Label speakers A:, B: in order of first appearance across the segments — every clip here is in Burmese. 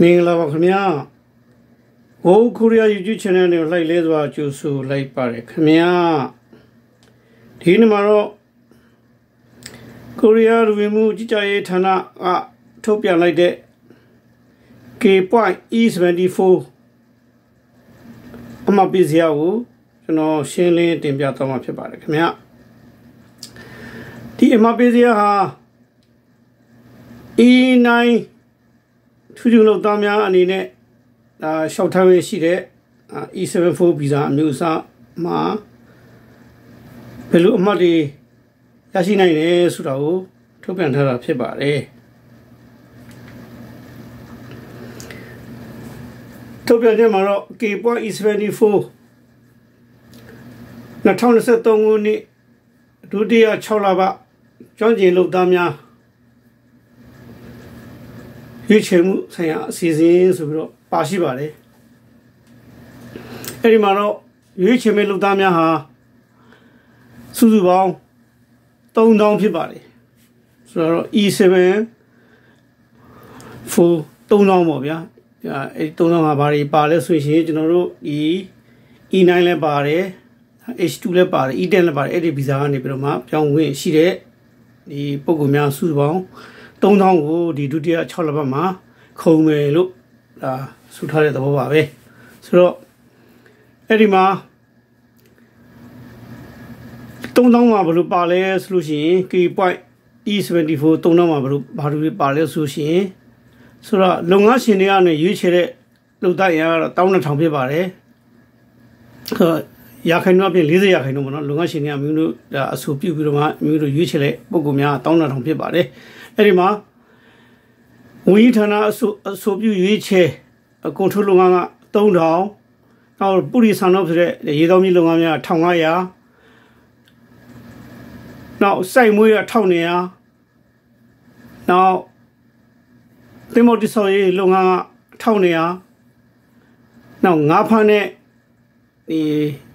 A: မင်္ဂလာပါခင်ဗျာဝိုးကိုရီးယား YouTube channel နဲ့လိုက်လဲစွာကြိုဆိုလိုက်ပါတယ်ခင်ဗျာဒီနေ့မှာတော့ကိုရီးယားလူဝင်မှုကြီးကြပ်ရေးဌာနကထုတ်ပြန်လိုက်တဲ့ K.E74 အမပစ္စည်းကိုကျွန်တော်ရှင်းလင်းတင်ပြသွားမှာဖြစ်ပါတယ်ခင်ဗျာဒီအမပစ္စည်းဟာ E9 ထူးထူးလောက်သားများအနေနဲ့ဒါရှောက်ထားရရှိတဲ့ E74 ဗီဇာအမျိုးအစားမှာဘယ်လိုအမှတ်တွေရရှိနိုင်လဲဆိုတာကိုထုတ်ပြန်ထားတာဖြစ်ပါတယ်ထုတ်ပြန်တဲ့မှာတော့ K.E74 2023ခုနှစ်ဒုတိယ6လပတ်ကျွမ်းကျင်လုပ်သားများ ရွေးချယ်မှုဆိုင်ရာအစီအစဉ်ဆိုပြီးတော့ပါရှိပါတယ်အဲ့ဒီမှာတော့ရွေးချယ်မဲ့လူသားများဟာစုစုပေါင်း3000ဖြစ်ပါတယ်ဆိုတော့ E7 for 3000ပေါ့ဗျာအဲ့3000ကဘာတွေပါလဲဆိုရင်ကျွန်တော်တို့ဒီ E9 လည်းပါတယ် H2 လည်းပါတယ် E10 လည်းပါတယ်အဲ့ဒီဗီဇာကနေပြီးတော့မှပြောင်းဝင်ရှိတဲ့ဒီပုံကူများစုစုပေါင်း 3000ကိုဒီဒုတိယ6လပတ်မှာခုံမယ်လို့ဒါဆူထားတဲ့သဘောပါပဲဆိုတော့အဲ့ဒီမှာ3000မှာဘယ်လိုပါလဲဆိုလို့ရှိရင် K.E74 3000မှာဘယ်လိုဘာလို့ပါလဲဆိုလို့ရှိရင်ဆိုတော့လုပ်ငန်းရှင်တွေကနေရွေးချယ်တဲ့လုပ်သားရကတော့12000ဖြစ်ပါတယ်ရာခိုင်နှုန်းအပြင်40ရာခိုင်နှုန်းပေါ့နော်လုပ်ငန်းရှင်တွေကမျိုးတို့ဒါအဆိုပြုပြီးတော့မှမျိုးတို့ရွေးချယ်တဲ့ပုံကူများ12000ဖြစ်ပါတယ် အဲ့ဒီမှာဝန်ကြီးဌာနအဆိုအဆိုပြုရွေးချယ်ကွန်ထရိုးလုပ်ငန်းက3000နောက်ပုရိသန်တော့ဆိုတဲ့ရေသောမြစ်လုပ်ငန်းများ1500နောက်စိုက်မွေးက1900နောက်သင်္ဘောတဆော်ရေးလုပ်ငန်းက1900နောက်ငါးဖမ်းတဲ့ဒီ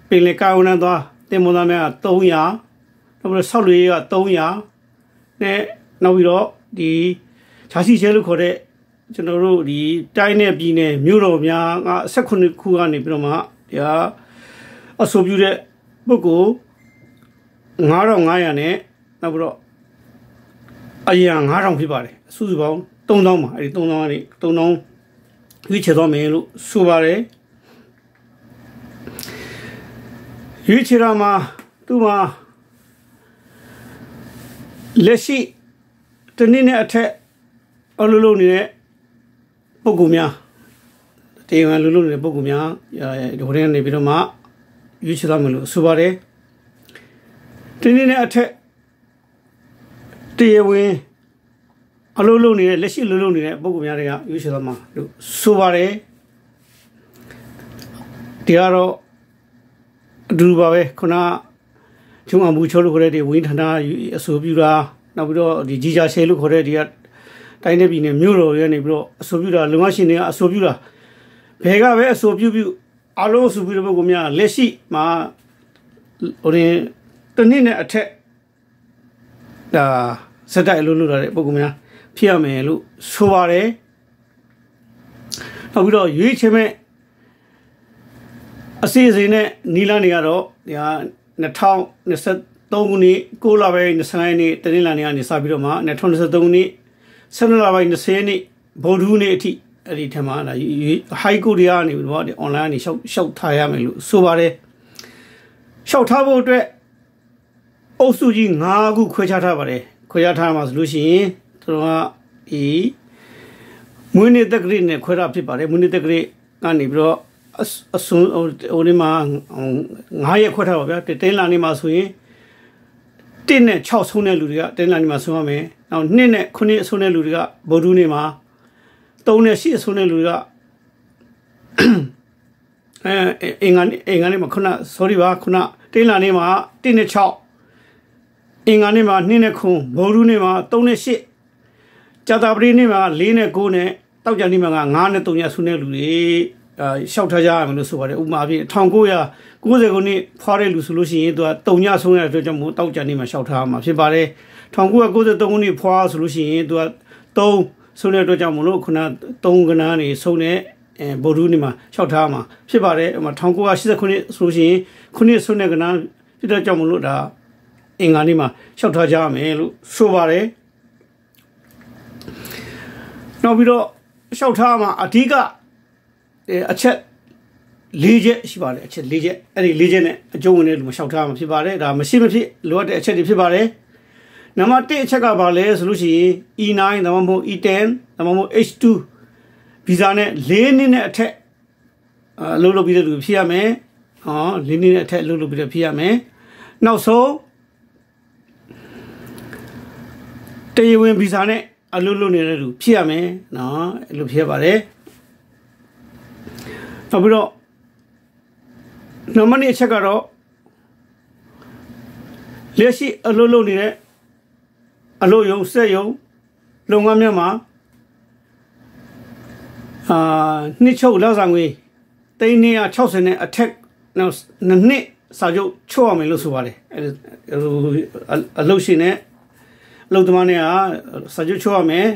A: ပင်လေကာဝနသွားတင်မွန်သားများက300နောက်ပြီးဆောက်လေးက300နဲ့ နောက်ပြီးတော့ဒီဂျာစီချဲလို့ခေါ်တဲ့ကျွန်တော်တို့ဒီတိုင်းနဲ့ပြည်နယ်မြို့တော်များက18ခုကနေပြီးတော့မှဒီဟာအဆိုပြုတဲ့ပုဂ္ဂိုလ်9500နဲ့နောက်ပြီးတော့အရင်9000ဖြစ်ပါတယ်အစုစုပေါင်း3000ပါအဲဒီ3000ကနေ3000ရွေးချယ်သွားမယ်လို့ဆိုပါတယ်ရွေးချယ်တာမှာသူ့မှာလက်ရှိ တနည်းနဲ့အထက်အလုပ်လုပ်နေတဲ့ပုံကူများတရားဝင်လုပ်လုပ်နေတဲ့ပုံကူများဒီဟိုထဲနေပြီးတော့မှရွေးချယ်သွားမယ်လို့ဆိုပါတယ်တနည်းနဲ့အထက်တရားဝင်အလုပ်လုပ်နေတဲ့လက်ရှိလုပ်လုပ်နေတဲ့ပုံကူများတွေကရွေးချယ်သွားမှာလို့ဆိုပါတယ်ဒီကတော့အတူတူပါပဲခုနချုံအောင်ဘူးချိုးလို့ခေါ်တဲ့ဒီဝင်းဌာနအဆိုပြုတာ နောက်ပြီးတော့ဒီဂျီဂျာရှယ်လို့ခေါ်တဲ့ဒီကတိုင်းတဲ့ပြည်နယ်မြို့တော်ရဲ့နေပြီးတော့အဆိုပြုတာလုံငန်းရှင်တွေကအဆိုပြုတာဘယ်ကပဲအဆိုပြုပြုအလုံးအဆိုပြုတဲ့ဘက်ကများလက်ရှိမှာဟိုရင်တနည်းနဲ့အထက်ဒါစက်တိုက်လို့လို့တဲ့ပုံကများဖြစ်ရမယ်လို့ဆိုပါတယ်နောက်ပြီးတော့ရွေးချယ်မဲ့အစီအစဉ်နဲ့နီလာနေကတော့ဒီဟာ 2023ခုနှစ်6လပိုင်း25ရက်နေ့တနင်္လာနေ့ကနေစပြီးတော့မှ2023ခုနှစ်17လပိုင်း20ရက်နေ့ဗုဒ္ဓဟူးနေ့အထိအဲ့ဒီထက်မှလာဟိုက်ကိုရီးယားကနေပြီးတော့ဒီ online ကနေရှောက်ရှောက်ထားရမယ်လို့ဆိုပါတယ်ရှောက်ထားဖို့အတွက်အုပ်စုကြီး9ခုခွဲခြားထားပါတယ်ခွဲခြားထားမှာဆိုလို့ရှိရင်သူတို့ကဒီမွေးနေ့တက်ကလေးနဲ့ခွဲထားဖြစ်ပါတယ်မွေးနေ့တက်ကလေးကနေပြီးတော့အစွန်းဟိုဒီမှာ9ရက်ခွဲထားပါဗျာတင်းလာနေမှာဆိုရင် 1နဲ့6ဆုံးတဲ့လူတွေကတင်းလာနေမှာဆုံးရမယ်နောက်2နဲ့9ဆုံးတဲ့လူတွေကဗုဒ္ဓနေမှာ3နဲ့8ဆုံးတဲ့လူတွေကအဲအင်္ဂါအင်္ဂါနေမှာခုန sorry ပါခုနတင်းလာနေမှာ1နဲ့6အင်္ဂါနေမှာ2နဲ့9ဗုဒ္ဓနေမှာ3နဲ့8ကြာတာပတိနေမှာ4နဲ့9နဲ့တောက်ကြနေမှာ9နဲ့3ရဆုံးတဲ့လူတွေ ရှောက်ထားကြရမယ်လို့ဆိုပါတယ်ဥပမာအဖြစ်1990ခုနှစ်ဖွားတဲ့လူဆိုလို့ရှိရင်သူကတုံညဆုံးရတဲ့အတွက်ကြောင့်မို့တောက်ကြနေမှာရှောက်ထားမှာဖြစ်ပါတယ်1993ခုနှစ်ဖွားဆိုလို့ရှိရင်သူက3ဆုံးတဲ့အတွက်ကြောင့်မလို့ခုနသုံးကနာနေဆုံးတဲ့အဲဗိုလ်ဒူးနေမှာလျှောက်ထားမှာဖြစ်ပါတယ်ဟိုမှာ1989ခုနှစ်ဆိုလို့ရှိရင်ခုနှစ်ဆုံးတဲ့ကနာဖြစ်တဲ့ကြောင့်မလို့ဒါအင်္ဂါနေ့မှာလျှောက်ထားကြမယ်လို့ဆိုပါတယ်နောက်ပြီးတော့လျှောက်ထားမှာအဓိက အချက်၄ချက်ရှိပါတယ်အချက်၄ချက်အဲ့ဒီ၄ချက်နဲ့အကျုံးဝင်တဲ့လူမလျှောက်ထားမှာဖြစ်ပါတယ်ဒါမရှိမဖြစ်လိုအပ်တဲ့အချက်တွေဖြစ်ပါတယ်နံပါတ်1အချက်ကဘာလဲဆိုလို့ရှိရင် E9 ဒါမှမဟုတ် E10 ဒါမှမဟုတ် H2 ဗီဇာနဲ့၄နှစ်နဲ့အထက်အလုပ်လုပ်ပြီးတဲ့လူဖြစ်ရမယ်ဟော၄နှစ်နဲ့အထက်အလုပ်လုပ်ပြီးတဲ့ဖြစ်ရမယ်နောက်ဆုံးတရားဝင်ဗီဇာနဲ့အလုပ်လုပ်နေတဲ့လူဖြစ်ရမယ်နော်အဲ့လိုဖြစ်ပါတယ် နောက်ပြီးတော့နံပါတ်1အချက်ကတော့လက်ရှိအလုပ်လုပ်နေတဲ့အလုပ်ရုံစက်ရုံလုပ်ငန်းများမှာအာနှစ်ချုပ်လောက်ဆောင်ငွေ360နဲ့အထက်နောက်နှစ်စာချုပ်ချုပ်ရမယ်လို့ဆိုပါတယ်အဲအလုပ်ရှင်နဲ့အလုပ်သမားနဲ့ကစာချုပ်ချုပ်ရမယ်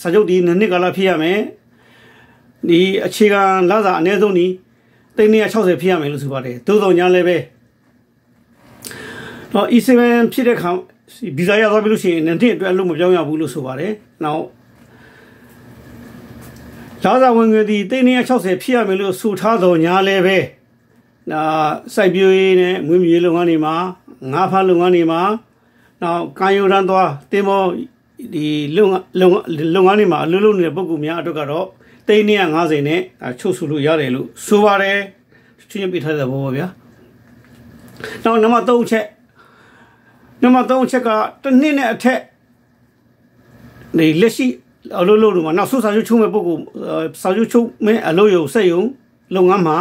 A: စာချုပ်ဒီနှစ်ကာလဖြစ်ရမယ် ဒီအခြေခံလစာအနည်းဆုံးဒီ360ဖြစ်ရမယ်လို့ဆိုပါတယ်သို့တော်ညာလည်းပဲတော့ E7 ဖြစ်တဲ့ခါဗီဇာရသွားပြီလို့ရှိရင်နှစ်အတွက်အလုပ်မပြောင်းရဘူးလို့ဆိုပါတယ်နောက်လာစာဝင်ငွေဒီ360ဖြစ်ရမယ်လို့ဆိုထားတော်ညာလည်းပဲဒါစိုက်ပျိုးရေးနဲ့မွေးမြူရေးလုပ်ငန်းတွေမှာငါးဖားလုပ်ငန်းတွေမှာနောက်ကာယုံရန်သွားတင်မောဒီလုပ်လုပ်လုပ်ငန်းတွေမှာအလုပ်လုပ်နေတဲ့ပုံကူများအတွက်ကတော့ 350နဲ့ချုပ်ဆူလို့ရတယ်လို့ဆိုပါတယ်ချင်းပြထားတဲ့ဘောပါဗျာနောက်နံပါတ်3ချက်နံပါတ်3ချက်ကတစ်နှစ်နဲ့အထက်ဒီလက်ရှိအလုပ်လုပ်လို့မှာနောက်ဆုစာချုပ်ချုပ်မဲ့ပုဂ္ဂိုလ်စာချုပ်ချုပ်မဲ့အလုပ်ရုံစက်ရုံလုပ်ငန်းမှာ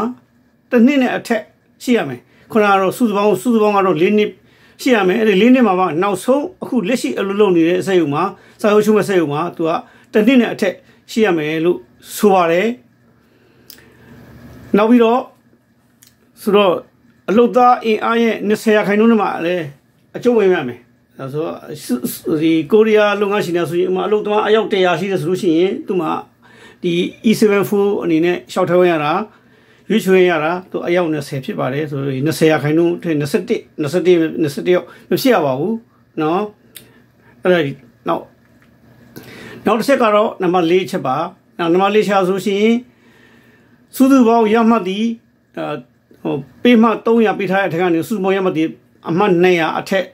A: တစ်နှစ်နဲ့အထက်ရှိရမယ်ခုနကတော့စုစုပေါင်းစုစုပေါင်းကတော့၄နှစ်ရှိရမယ်အဲ့ဒီ၄နှစ်မှာမှနောက်ဆုံးအခုလက်ရှိအလုပ်လုပ်နေတဲ့အစက်ရုံမှာစာချုပ်ချုပ်မဲ့စက်ရုံမှာသူကတစ်နှစ်နဲ့အထက် ရှိရမယ်လို့ဆိုပါတယ်နောက်ပြီးတော့ဆိုတော့အလုတ်သားအင်အားရဲ့20ရာခိုင်နှုန်းနဲ့မှလည်းအကျုံးဝင်ရမယ်ဒါဆိုဒီကိုရီးယားလုပ်ငန်းရှင်တွေဆိုရင်အမအလုတ်သမားအယောက်100ရှိတယ်ဆိုလို့ရှိရင်သူမှဒီ E74 အနေနဲ့ရှောက်ထောင်းရတာရွေးချယ်ရတာသူအယောက်20ဖြစ်ပါတယ်ဆိုတော့20ရာခိုင်နှုန်းထဲ21 21 21ရောက်မဖြစ်ရပါဘူးเนาะအဲ့ဒါနောက် နောက်တစ်ချက်ကတော့နံပါတ်4ချက်ပါနောက်နံပါတ်4ချက်ဆိုရှင်စုစုပေါင်းရမှတ်ဒီဟိုပေးမှ300ပေးထားတဲ့အထက်ကနေစုစုပေါင်းရမှတ်ဒီအမှတ်200အထက်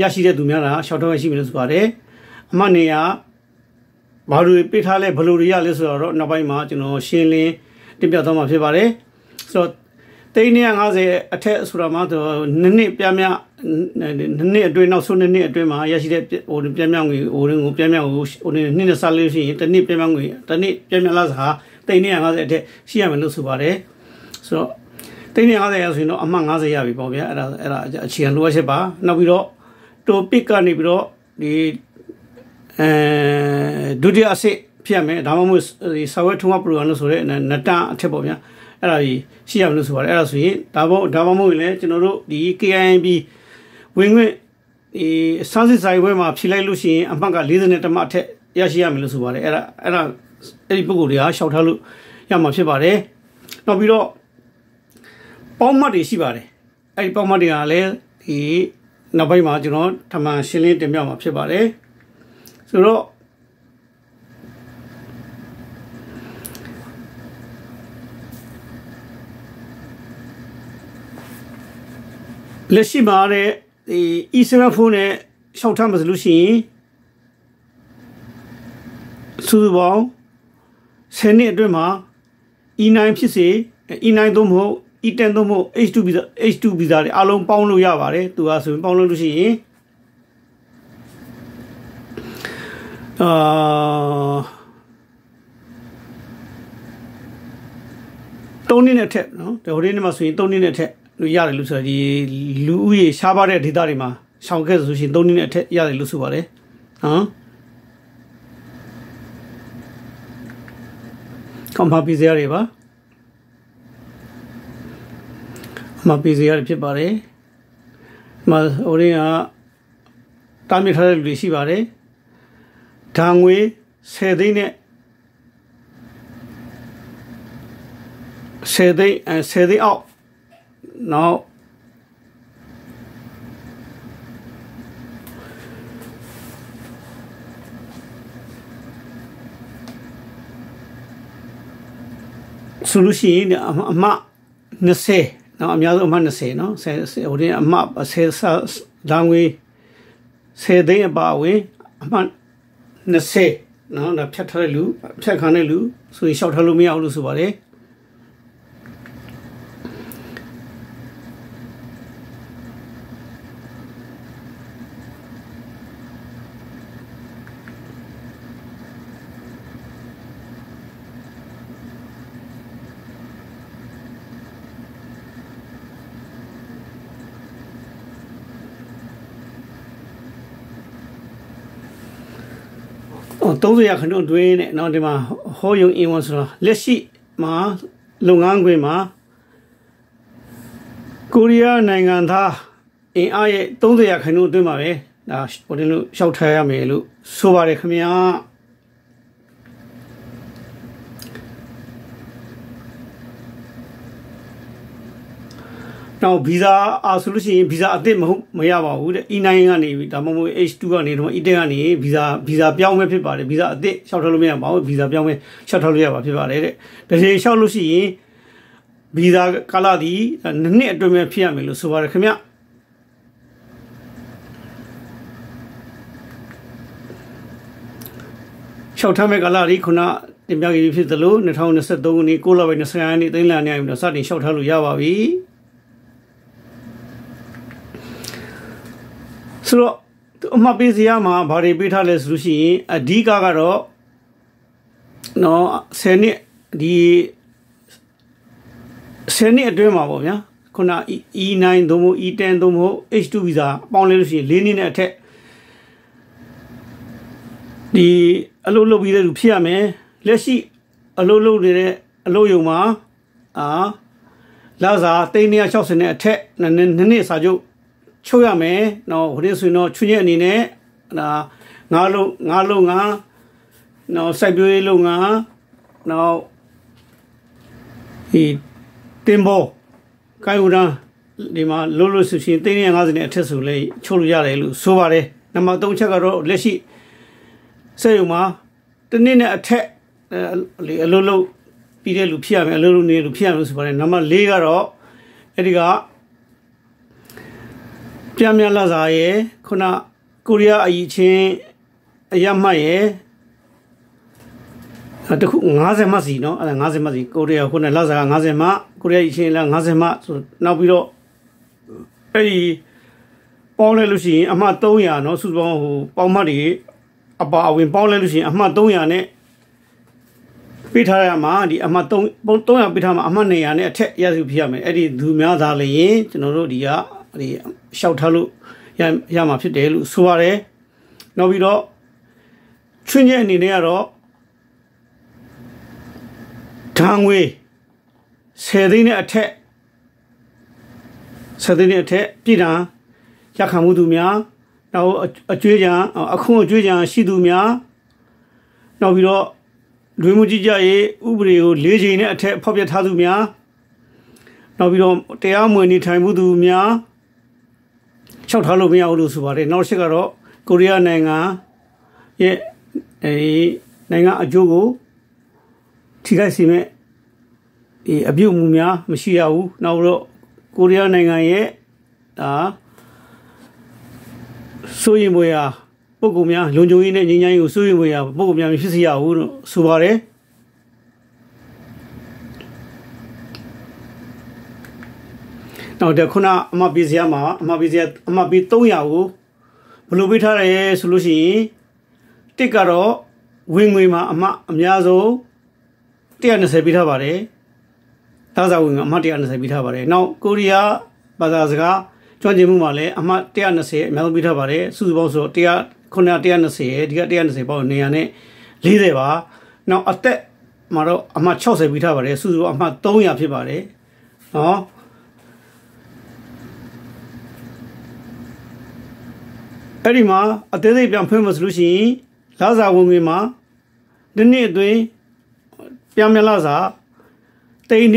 A: ရရှိတဲ့သူများလားရှောက်တော့ရှိမယ်လို့ဆိုပါတယ်အမှတ်200ဘာလို့ပေးထားလဲဘလို့တွေရလဲဆိုတော့နောက်ပိုင်းမှာကျွန်တော်ရှင်းလင်းတင်ပြသွားမှာဖြစ်ပါတယ်ဆိုတော့ 350အထက်ဆိုတာမှတော့နှစ်နှစ်ပြမြနှစ်နှစ်အတွင်းနောက်ဆုံးနှစ်နှစ်အတွင်းမှာရရှိတဲ့ဟိုပြမြငွေဟိုကိုပြမြကိုဟိုနှစ်နှစ်စားလို့ရှိရင်တစ်နှစ်ပြမြငွေတစ်နှစ်ပြမြလာစား350အထက်ရှိရမယ်လို့ဆိုပါတယ်ဆိုတော့350ရဆိုရင်တော့အမှတ်50ရပြီပေါ့ဗျာအဲ့ဒါအဲ့ဒါအခြေခံလိုအပ်ချက်ပါနောက်ပြီးတော့ topic ကနေပြီးတော့ဒီအဲဒုတိယအဆင့်ဖြစ်ရမယ်ဒါမှမဟုတ်ဒီစာဝဲထုံးမ program လို့ဆိုရဲနတန်အထက်ပေါ့ဗျာ အဲ့ဒါကြီးရှိရမလို့ဆိုပါတယ်အဲ့ဒါဆိုရင်ဒါပေါ့ဒါမှမဟုတ်လည်းကျွန်တော်တို့ဒီ KIMB ဝင်ခွင့်ဒီစမ်းစစ်ဆိုင်ဘွဲမှာဖြည့်လိုက်လို့ရှိရင်အမှတ်က40တမအထက်ရရှိရမယ်လို့ဆိုပါတယ်အဲ့ဒါအဲ့ဒါအဲ့ဒီပုံကိုယ်တွေကရှောက်ထားလို့ရမှာဖြစ်ပါတယ်နောက်ပြီးတော့ပေါင်းမှတ်တွေရှိပါတယ်အဲ့ဒီပေါင်းမှတ်တွေကလည်းဒီနောက်ပိုင်းမှာကျွန်တော်ထမှန်ရှင်းလင်းတင်ပြမှာဖြစ်ပါတယ်ဆိုတော့ လက်ရှိမှာတဲ့ဒီ e-smart phone နဲ့ရှောက်ထားမှဆိုလို့ရှိရင်စုစုပေါင်း10နှစ်အတွင်းမှာ E9 ဖြစ်စေ E9 သို့မဟုတ် E10 သို့မဟုတ် H2 ဗီဇာ H2 ဗီဇာတွေအလုံးပေါင်းလို့ရပါတယ်သူကဆိုရင်ပေါင်းလို့လို့ရှိရင်အာ၃နှစ်နဲ့ထက်နော်ဒီဟိုနေ့မှာဆိုရင်၃နှစ်နဲ့ထက် လို့ရတယ်လို့ဆိုတော့ဒီလူဦးရေရှားပါတဲ့ဒေသတွေမှာရှောင်ခဲ့ဆိုရှင်၃နည်းနဲ့အထက်ရတယ်လို့ဆိုပါတယ်နော်ကောင်းပါပြီစရာတွေပါအမပီစရာတွေဖြစ်ပါတယ်အမဟိုရင်းကတာမြစ်ထားတဲ့လူတွေရှိပါတယ်ဓာငွေ10သိန်းနဲ့10သိန်း10သိန်းအောက် နောက်ဆိုလို့ရှိရင်အမ20နော်အများဆုံးအမ20နော်10ဟိုတင်အမ10လောင်းဝေး10သိန်းအပါဝင်အမ20နော်ဒါဖြတ်ထားတဲ့လူဖြတ်ခံတဲ့လူဆိုရင်ရှောက်ထားလို့မရဘူးလို့ဆိုပါတယ် 30ရာခိုင်နှုန်းတွင်းနဲ့เนาะဒီမှာဟောယုံအင်ဝန်ဆိုတော့လက်ရှိမှာလုပ်ငန်းခွင်မှာကိုရီးယားနိုင်ငံသားအင်အားရဲ့30ရာခိုင်နှုန်းအတွင်းမှာပဲဒါဟိုတင်လို့ရှောက်ထားရမယ်လို့ဆိုပါတယ်ခင်ဗျာ တော့ဗီဇာအာဆိုလို့ရှိရင်ဗီဇာအသစ်မဟုတ်မရပါဘူးတဲ့ E9 ကနေဒါမှမဟုတ် H2 ကနေတော့ E10 ကနေဗီဇာဗီဇာပြောင်းမဲ့ဖြစ်ပါတယ်ဗီဇာအသစ်လျှောက်ထားလို့မရပါဘူးဗီဇာပြောင်းမဲ့လျှောက်ထားလို့ရပါဖြစ်ပါတယ်တဲ့ဒါချိန်လျှောက်လို့ရှိရင်ဗီဇာကာလဒီနှစ်နှစ်အတွင်းမဲ့ဖြစ်ရမယ်လို့ဆိုပါတယ်ခင်ဗျလျှောက်ထားမဲ့ကာလဒီခုနတင်ပြခဲ့ဖြစ်သလို2023ခုနှစ်6လပိုင်း20ရက်နေ့သိန်းလာနေပြီတော့စတင်လျှောက်ထားလို့ရပါပြီ ဆိုတော့အမှတ်ပေးစရာမှာဘာတွေပေးထားလဲဆိုလို့ရှိရင်အဓိကကတော့နော်10နှစ်ဒီ10နှစ်အတွင်းမှာပေါ့ဗျာခုန E9 သို့မဟုတ် E10 သို့မဟုတ် H2 ဗီဇာပေါင်းလဲလို့ရှိရင်၄နှစ်နဲ့အထက်ဒီအလုပ်လုပ်ပြီးတဲ့လူဖြစ်ရမယ်လက်ရှိအလုပ်လုပ်နေတဲ့အလုပ်ယုံမှာအာလာစာ360နဲ့အထက်နှစ်နှစ်စာချုပ် ချုပ်ရမယ်နော်ဟိုနေ့ဆိုရင်တော့ချွညက်အနေနဲ့ဒါငါးလုံးငါးလုံးငါနော်စိုက်ပျိုးရေးလုပ်ငန်းနော်ဒီတင်ဘောကိုင်ဦးရန်ဒီမှာလို့လို့ဆိုရှင်350နဲ့အထက်ဆိုလဲချုပ်လို့ရတယ်လို့ဆိုပါတယ်နံပါတ်3ချက်ကတော့လက်ရှိစက်ရုံမှာတနည်းနဲ့အထက်အလုပ်လုပ်ပြီးတဲ့လူဖြစ်ရမယ်အလုပ်လုပ်နေလူဖြစ်ရမယ်ဆိုပါတယ်နံပါတ်4ကတော့အဲ့ဒီက ပြမြလာစာရဲ့ခုနကိုရီးယားအကြီးချင်းအရမှတ်ရဲ့တခု90မှတ်စီနော်အဲ90မှတ်စီကိုရီးယားခုနလာစာက90မှတ်ကိုရီးယားအကြီးချင်းလည်း90မှတ်ဆိုနောက်ပြီးတော့အဲ့ဒီပေါင်းလဲလို့ရှိရင်အမှတ်300နော်စုစုပေါင်းဟိုပေါင်းမှတ်တွေအပါအဝင်ပေါင်းလဲလို့ရှိရင်အမှတ်300နဲ့ပေးထားရမှာဒီအမှတ်3 300ပေးထားမှာအမှတ်200နဲ့အထက်ရစုဖြစ်ရမယ်အဲ့ဒီသူများသားလည်းရင်ကျွန်တော်တို့ဒီက ဒီရှောက်ထားလို့ရရမှာဖြစ်တယ်လို့ဆိုရတယ်နောက်ပြီးတော့ချွင်းရဲ့အနေနဲ့ကတော့ဓာငွေ10သိန်းနဲ့အထက်10သိန်းနဲ့အထက်ပြည်တံရခံမှုသူများနောက်အကျွေးကြံအခုအကျွေးကြံရှိသူများနောက်ပြီးတော့လူမှုကြီးကြရေးဥပဒေကို၄ချိန်နဲ့အထက်ဖော်ပြထားသူများနောက်ပြီးတော့တရားမဝင်နေထိုင်မှုသူများ လျှောက်ထားလို့မရဘူးလို့ဆိုပါတယ်နောက်တစ်ချက်ကတော့ကိုရီးယားနိုင်ငံရဲ့အဲနိုင်ငံအကျိုးကိုထိခိုက်စေမဲ့ဒီအပြုတ်မှုများမရှိရဘူးနောက်တော့ကိုရီးယားနိုင်ငံရဲ့ဒါဆိုရင်ဘွေဟာပုဂ္ဂိုလ်များလုံခြုံရေးနဲ့ငြိမ်းချမ်းရေးကိုဆိုရင်ဘွေဟာပုဂ္ဂိုလ်များမဖြစ်စေရဘူးလို့ဆိုပါတယ် နောက်တဲ့ခုနအမပေးစရာမှာအမပေးစရာအမပေး300ကိုဘယ်လိုပေးထားရဲဆိုလို့ရှိရင်တစ်ကတော့ဝင်ငွေမှာအမအများဆုံး120ပေးထားပါတယ်။ဒါစာဝင်အမ120ပေးထားပါတယ်။နောက်ကိုရီးယားဘာသာစကားကျွမ်းကျင်မှုမှာလည်းအမ120အများဆုံးပေးထားပါတယ်။စုစုပေါင်းဆို100ခုန120ရဲ့ဒီက120ပေါင်းနေရာနဲ့40ပါ။နောက်အသက်မှာတော့အမ60ပေးထားပါတယ်။စုစုပေါင်းအမ300ဖြစ်ပါတယ်။နော် အဲ့ဒီမှာအသေးစိတ်ပြန်ဖွင့်မဆိုလို့ရှိရင်လာစာဝင်ငွေမှာဒီနှစ်အတွင်းပြန်မြလာစာတိန်း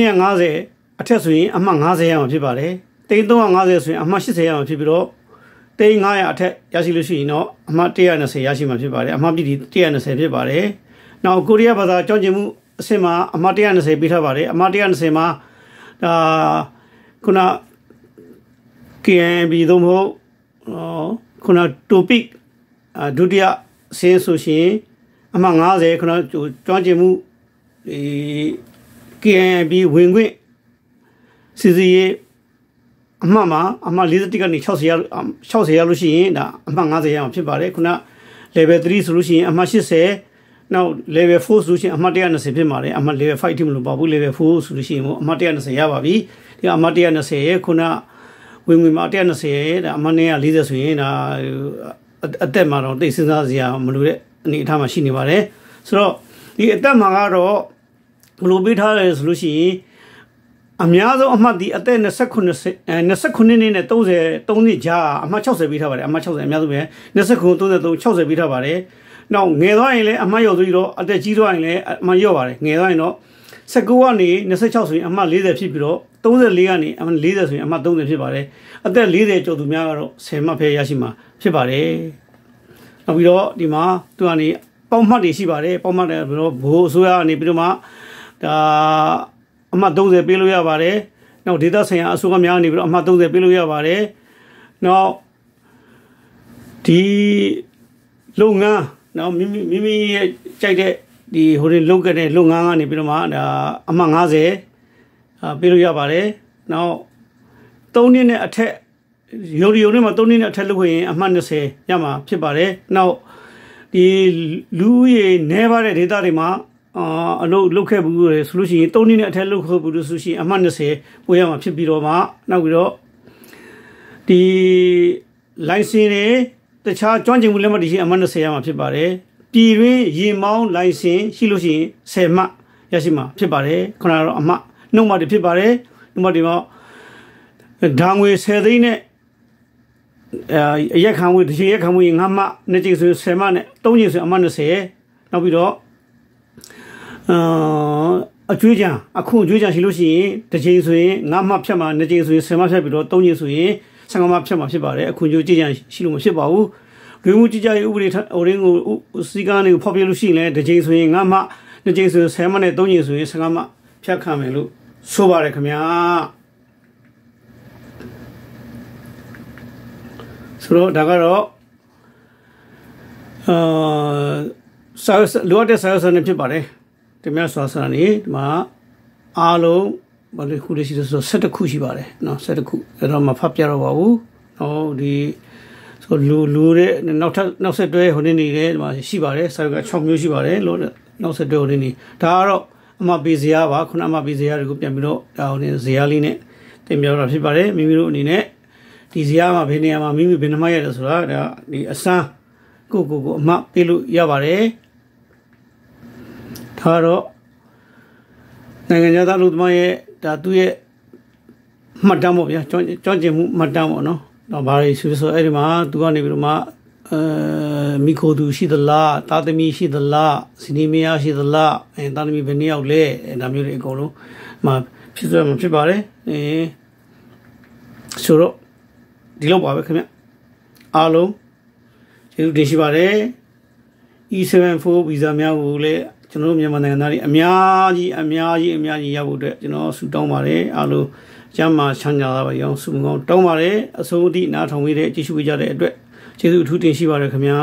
A: 250အထက်ဆိုရင်အမှတ်90ရမှာဖြစ်ပါတယ်တိန်း350ဆိုရင်အမှတ်80ရမှာဖြစ်ပြီးတော့တိန်း900အထက်ရရှိလို့ရှိရင်တော့အမှတ်120ရရှိမှာဖြစ်ပါတယ်အမှတ်ပြည်ဒီ120ဖြစ်ပါတယ်နောက်ကိုရီးယားဘာသာကြောင်းကျင်မှုအဆင့်မှာအမှတ်120ပေးထားပါတယ်အမှတ်120မှာဒါခုန KNB သို့မဟုတ် ခုန topic ဒုတိယဆင်းဆိုရှင်အမှတ်90ခုနကျွမ်းကျင်မှုဒီ KNB ဝင်ခွင့်စီစီရေးအမှတ်မှာအမှတ်40ကနေ60ရ60ရလို့ရှိရင်ဒါအမှတ်90ရအောင်ဖြစ်ပါတယ်ခုန level 3ဆိုလို့ရှိရင်အမှတ်80နောက် level 4ဆိုလို့ရှိရင်အမှတ်120ဖြစ်ပါတယ်အမှတ် level 5တိမလို့ပါဘူး level 4ဆိုလို့ရှိရင်အမှတ်120ရပါပြီဒီအမှတ်120ရဲ့ခုန ဝင်ဝင်မှာ120ရဲ့ဒါအမှတ်140ဆိုရင်ဒါအသက်မှာတော့သိစဉ်းစားစရာမလိုတဲ့အနေအထားမှာရှိနေပါတယ်ဆိုတော့ဒီအသက်မှာကတော့ဘလို့ပေးထားတယ်ဆိုလို့ရှိရင်အများဆုံးအမှတ်ဒီအသက်29 29နှစ်နဲ့30 3နှစ်ကြာအမှတ်60ပေးထားပါတယ်အမှတ်60အများဆုံးပဲ29 33 60ပေးထားပါတယ်နောက်ငယ်သွားရင်လည်းအမှတ်ရော်ပြီးတော့အသက်ကြီးသွားရင်လည်းအမှတ်ရော့ပါတယ်ငယ်သွားရင်တော့19ကနေ26ဆိုရင်အမှတ်40ဖြစ်ပြီးတော့ 34ကနေအမှတ်40ဆိုရင်အမှတ်30ဖြစ်ပါတယ်အသက်40ကျော်သူများကတော့10မှတ်ဖဲရရှိမှာဖြစ်ပါတယ်နောက်ပြီးတော့ဒီမှာသူကနေပေါမှတ်တွေရှိပါတယ်ပေါမှတ်တွေပြီးတော့ဘိုးအစိုးရကနေပြီးတော့မှဒါအမှတ်30ပေးလို့ရပါတယ်နောက်ဒေတာဆိုင်ရာအစိုးရများနေပြီးတော့အမှတ်30ပေးလို့ရပါတယ်နောက်ဒီလုပ်ငန်းနော်မိမိမိမိရဲ့ကြိုက်တဲ့ဒီဟိုတွေလုပ်ခဲ့တဲ့လုပ်ငန်းကနေပြီးတော့မှဒါအမှတ်50အာ ပေးလို့ရပါတယ်နောက်3နှစ်နဲ့အထက်ရုံရုံနဲ့မှာ3နှစ်နဲ့အထက်လုပ်ခွင့်ရင်အမှတ်20ရမှာဖြစ်ပါတယ်နောက်ဒီလူရေနေပါတဲ့ဒေတာတွေမှာအာအလုပ်လုပ်ခဲ့ဘူးဆိုလို့ရှိရင်3နှစ်နဲ့အထက်လုပ်ခဲ့ဘူးလို့ဆိုရှင်အမှတ်20ပို့ရမှာဖြစ်ပြီးတော့မှနောက်ပြီးတော့ဒီ license တွေတခြားကျွမ်းကျင်မှုလက်မှတ်တွေရှိအမှတ်20ရမှာဖြစ်ပါတယ်ပြည်တွင်းရေမောင်း license ရှိလို့ရှိရင်10မှတ်ရရှိမှာဖြစ်ပါတယ်ခုနကတော့အမှတ် နှုတ်မှတ်တွေဖြစ်ပါတယ်နှုတ်မှတ်တွေမှာဓာငွေ10သိန်းနဲ့အရက်ခံဝေးတစ်ချိန်ရက်ခံဝေး9မှနှစ်ချိန်ဆို10မှနဲ့3ချိန်ဆိုအမှတ်20နောက်ပြီးတော့အာအကျွေးကြံအခုအကျွေးကြံရှိလို့ရှိရင်တစ်ချိန်ဆိုရင်9မှဖြတ်မှာနှစ်ချိန်ဆိုရင်10မှဖြတ်ပြီးတော့3ချိန်ဆိုရင်15မှဖြတ်မှာဖြစ်ပါတယ်အခုကျွေးကြံရှိလို့မဖြစ်ပါဘူးလူမှုကြီးကြရေးဥပဒေဟိုရင်းကိုစီကန်းတွေကိုဖော်ပြလို့ရှိရင်လည်းတစ်ချိန်ဆိုရင်9မှနှစ်ချိန်ဆိုရင်10မှနဲ့3ချိန်ဆိုရင်15မှ ဖြတ်ခံမယ်လို့ဆိုပါတယ်ခင်ဗျာဆိုတော့ဒါကတော့အာစာလိုအပ်တဲ့စာစာနဲ့ဖြစ်ပါတယ်ဒီမြတ်စွာစာနေဒီမှာအားလုံးဘာလို့ခုလေးရှိလို့ဆို17ခုရှိပါတယ်เนาะ17ခုအဲ့တော့မဖတ်ပြတော့ပါဘူးဟောဒီဆိုလူလူတဲ့နောက်ထပ်နောက်ဆက်တွဲဟိုနေနေတယ်ဒီမှာရှိပါတယ်စာက6မျိုးရှိပါတယ်လို့နောက်ဆက်တွဲဟိုနေနေဒါကတော့ အမပေးစရာပါခုနအမပေးစရာတွေကိုပြန်ပြီးတော့ဒါဟိုနေဇရာလေးနဲ့တင်ပြတော့ဖြစ်ပါတယ်မိမိတို့အနေနဲ့ဒီဇရာမှာဘယ်နေရာမှာမိမိဘယ်နှမရတယ်ဆိုတာဒါဒီအစမ်းကိုကိုကိုအမပေးလို့ရပါတယ်ဒါတော့နိုင်ငံသားလူသမားရဲ့ဒါသူ့ရဲ့မှတ်တမ်းပေါ့ဗျာကြောကြောကျင်မှုမှတ်တမ်းပေါ့နော်တော့ဘာလို့ဆိုဆိုအဲ့ဒီမှာသူကနေပြီးတော့မှ အဲမိခိုသူရှိသလားတာသမီရှိသလားဇနီးမယားရှိသလားအဲတာသမီဘယ်နှစ်ယောက်လဲအဲဒါမျိုးတွေအကုန်လုံးမှာဖြစ်သွားမှာဖြစ်ပါတယ်အဲဆိုတော့ဒီလောက်ပါပဲခင်ဗျအားလုံးကျေးဇူးတင်ရှိပါတယ် E74 ဗီဇာများကိုလည်းကျွန်တော်တို့မြန်မာနိုင်ငံသားတွေအများကြီးအများကြီးအများကြီးရဖို့အတွက်ကျွန်တော်ဆုတောင်းပါတယ်အားလုံးကျမ်းမာချမ်းသာပါရောဆုမကောင်းတောင်းပါတယ်အဆုံးအထိနားထောင်ပေးတဲ့ကြည့်ရှုကြတဲ့အတွက် ကျေးဇူးအထူးတင်ရှိပါတယ်ခင်ဗျာ